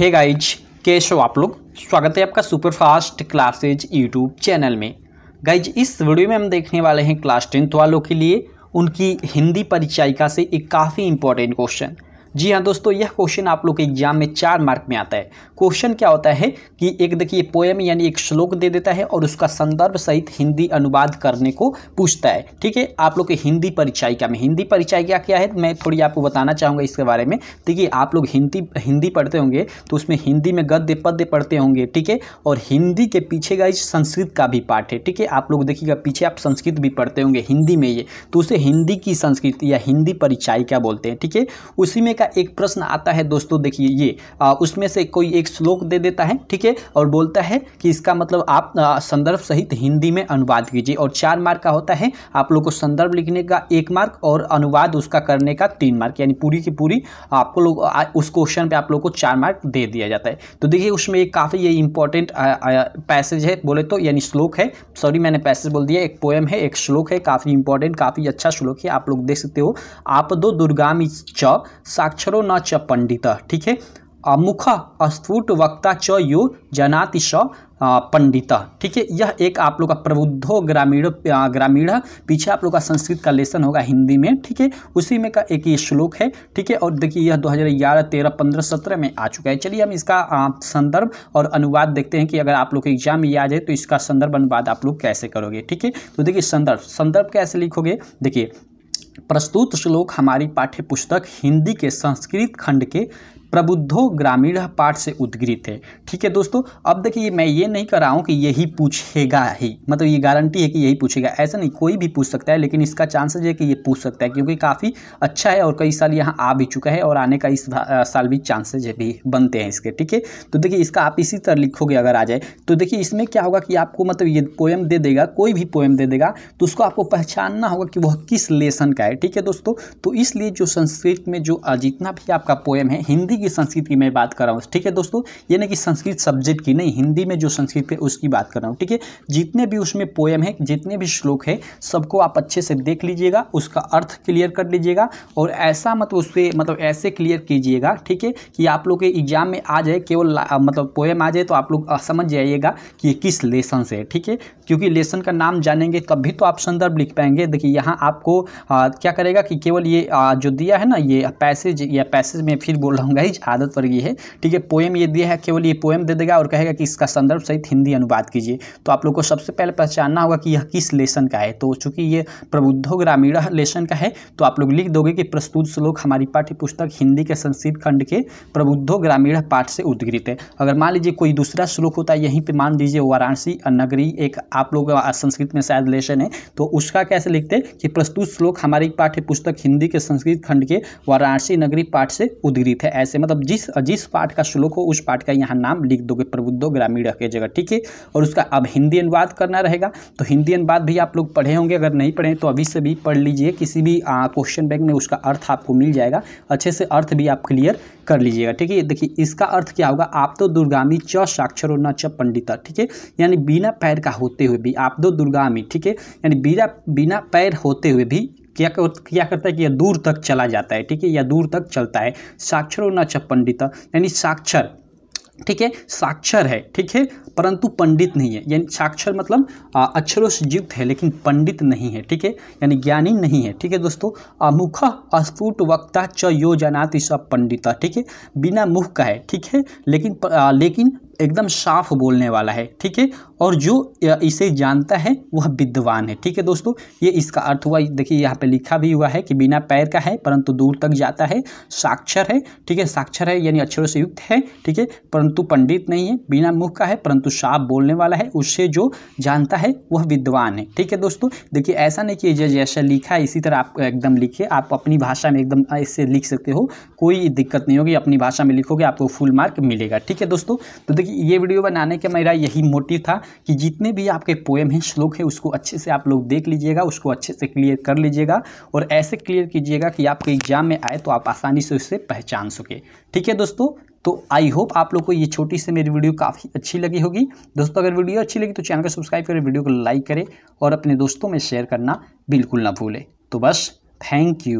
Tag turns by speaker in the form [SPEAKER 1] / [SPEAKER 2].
[SPEAKER 1] Hey guys कैसे हो आप लोग? स्वागत है आपका super fast classes YouTube channel में। गाइज़ इस वीडियो में हम देखने वाले हैं क्लास टेंथ वालों के लिए उनकी हिंदी परिचायिका से एक काफ़ी इंपॉर्टेंट क्वेश्चन जी हाँ दोस्तों, यह क्वेश्चन आप लोग के एग्ज़ाम में चार मार्क में आता है। क्वेश्चन क्या होता है कि एक देखिए पोएम यानी एक श्लोक दे देता है और उसका संदर्भ सहित हिंदी अनुवाद करने को पूछता है। ठीक है, आप लोग के हिंदी परिचायिका में हिंदी परिचायिका क्या है? मैं थोड़ी आपको बताना चाहूँगा इसके बारे में। देखिए, आप लोग हिंदी हिंदी पढ़ते होंगे तो उसमें हिंदी में गद्य पद्य पढ़ते होंगे। ठीक है, और हिंदी के पीछे का संस्कृत का भी पाठ है। ठीक है, आप लोग देखिएगा पीछे आप संस्कृत भी पढ़ते होंगे, हिंदी में ये। तो उसे हिंदी की संस्कृति या हिंदी परिचायिका बोलते हैं? ठीक है, उसी में का एक प्रश्न आता है दोस्तों देखिए ये आ, उसमें से कोई एक श्लोक दे देता है ठीक है? और बोलता है कि इसका मतलब आप संदर्भ सहित हिंदी में अनुवाद कीजिए। और चार मार्क का होता है आप लोग को संदर्भ लिखने का एक मार्क और अनुवाद उसका करने का तीन मार्क यानी पूरी की पूरी आपको लोग उस क्वेश्चन पे आप लोग को चार मार्क दे दिया जाता है। तो देखिए उसमें एक काफ़ी ये इंपॉर्टेंट पैसेज है बोले तो यानी श्लोक है। सॉरी मैंने पैसेज बोल दिया एक पोएम है एक श्लोक है काफ़ी इंपॉर्टेंट काफ़ी अच्छा श्लोक है आप लोग देख सकते हो। आप दो दुर्गामी च साक्षरो न च पंडित। ठीक है? मुख अस्फुट वक्ता च यो जनाति स पंडित। ठीक है? यह एक आप लोग का प्रबुद्धो ग्रामीण ग्रामीण, पीछे आप लोग का संस्कृत का लेसन होगा हिंदी में। ठीक है? उसी में का एक ये श्लोक है। ठीक है? और देखिए, यह 2011 13 15 17 में आ चुका है। चलिए, हम इसका संदर्भ और अनुवाद देखते हैं कि अगर आप लोग के एग्ज़ाम में आ जाए तो इसका संदर्भ अनुवाद आप लोग कैसे करोगे? ठीक है? तो देखिए, संदर्भ। संदर्भ कैसे लिखोगे? देखिए प्रस्तुत श्लोक हमारी पाठ्य पुस्तक हिंदी के संस्कृत खंड के प्रबुद्धो ग्रामीण पाठ से उद्गृत है। ठीक है दोस्तों, अब देखिए मैं ये नहीं कर रहा हूँ कि यही पूछेगा ही। मतलब ये गारंटी है कि यही पूछेगा। ऐसा नहीं, कोई भी पूछ सकता है, लेकिन इसका चांसेज है कि ये पूछ सकता है, क्योंकि काफ़ी अच्छा है और कई साल यहाँ आ भी चुका है और आने का इस साल भी चांसेज भी बनते हैं इसके, ठीक है? तो देखिए इसका आप इसी तरह लिखोगे अगर आ जाए तो देखिए इसमें क्या होगा कि आपको मतलब ये पोएम दे देगा, कोई भी पोएम दे देगा तो उसको आपको पहचानना होगा कि वह किस लेसन का है। ठीक है दोस्तों? तो इसलिए जो संस्कृत में जो जितना भी आपका पोएम है, हिंदी की संस्कृत की मैं बात कर रहा हूँ, ठीक है दोस्तों? ये नहीं कि संस्कृत सब्जेक्ट की नहीं, हिंदी में जो संस्कृत है उसकी बात कर रहा हूँ, ठीक है? जितने भी उसमें पोएम है, जितने भी श्लोक है, सबको आप अच्छे से देख लीजिएगा, उसका अर्थ क्लियर कर लीजिएगा और ऐसा मतलब उस पर मतलब ऐसे क्लियर कीजिएगा, ठीक है? कि आप लोग के एग्ज़ाम में आ जाए, केवल मतलब पोएम आ जाए तो आप लोग समझ जाइएगा कि ये किस लेसन से है, ठीक है? क्योंकि लेसन का नाम जानेंगे तब भी तो आप संदर्भ लिख पाएँगे। देखिए यहाँ आपको आ, क्या करेगा कि केवल ये आ, जो दिया है ना ये पैसेज या पैसेज में फिर बोल रहा हूँ गाइज़ आदत पर है। ठीक है पोएम ये दिया है केवल ये पोएम दे देगा और कहेगा कि इसका संदर्भ सहित हिंदी अनुवाद कीजिए। तो आप लोग को सबसे पहले पहचानना होगा कि यह किस लेसन का है। तो चूँकि ये प्रबुद्धो ग्रामीण लेसन का है तो आप लोग लिख दोगे कि प्रस्तुत श्लोक हमारी पाठ्य पुस्तक हिंदी के संस्कृत खंड के प्रबुद्धो ग्रामीण पाठ से उद्गृत है। अगर मान लीजिए कोई दूसरा श्लोक होता है यहीं पर मान लीजिए वाराणसी नगरी एक आप लोग संस्कृत में शायद लेसन है तो उसका कैसे लिखते हैं कि प्रस्तुत श्लोक हमारी पाठ्य पुस्तक हिंदी के संस्कृत खंड के वाराणसी नगरी पाठ से उद्गृत है। ऐसे मतलब जिस जिस पाठ का श्लोक हो, उस पाठ का यहाँ नाम लिख दोगे प्रबुद्धो ग्रामीण के जगह, ठीक है? और उसका अब हिंदी अनुवाद करना रहेगा। तो हिंदी अनुवाद भी आप लोग पढ़े होंगे, अगर नहीं पढ़े तो अभी से भी पढ़ लीजिए। किसी भी क्वेश्चन बैंक में उसका अर्थ आपको मिल जाएगा। अच्छे से अर्थ भी आप क्लियर कर लीजिएगा, ठीक है? देखिए, इसका अर्थ क्या होगा? आप तो दुर्गामी च साक्षर न च पंडित, ठीक है? यानी बिना पैर का होते हुए भी। आप दो दुर्गामी ठीक है? यानी बिना बिना पैर होते हुए भी क्या क्या करता है कि यह दूर तक चला जाता है, ठीक है? या दूर तक चलता है। साक्षर न च पंडित। यानी साक्षर ठीक है? साक्षर है ठीक है? परंतु पंडित नहीं है। यानी साक्षर मतलब अक्षरों से युक्त है लेकिन पंडित नहीं है ठीक है? यानी ज्ञानी नहीं है ठीक है दोस्तों? मुख अस्फुट वक्ता च यो जनाति सब पंडित ठीक है? बिना मुख का है ठीक है? लेकिन आ, लेकिन एकदम साफ़ बोलने वाला है ठीक है? और जो इसे जानता है वह विद्वान है ठीक है दोस्तों? ये इसका अर्थ हुआ देखिए यहाँ पे लिखा भी हुआ है कि बिना पैर का है परंतु दूर तक जाता है साक्षर है ठीक है? साक्षर है यानी अक्षरों से युक्त है ठीक है? परंतु पंडित नहीं है, बिना मुख का है, परंतु साफ़ बोलने वाला है, उससे जो जानता है, वह विद्वान है। ठीक है दोस्तों? देखिए, ऐसा नहीं कि जैसा लिखा है, इसी तरह आप एकदम लिखिए, आप अपनी भाषा में एकदम इससे लिख सकते हो। कोई दिक्कत नहीं होगी, अपनी भाषा में लिखोगे, आपको फुल मार्क मिलेगा। ठीक है दोस्तों? तो देखिए, ये वीडियो बनाने का मेरा यही मोटिव था कि जितने भी आपके पोएम हैं, श्लोक है, उसको अच्छे से आप लोग देख लीजिएगा, उसको अच्छे से क्लियर कर लीजिएगा और ऐसे क्लियर कीजिएगा कि आपके एग्ज़ाम में आए तो आप आसानी से उससे पहचान सके। ठीक है दोस्तों? तो आई होप आप लोग को ये छोटी सी मेरी वीडियो काफ़ी अच्छी लगी होगी। दोस्तों, अगर वीडियो अच्छी लगी तो चैनल को सब्सक्राइब करें, वीडियो को लाइक करें और अपने दोस्तों में शेयर करना बिल्कुल ना भूलें। तो बस थैंक यू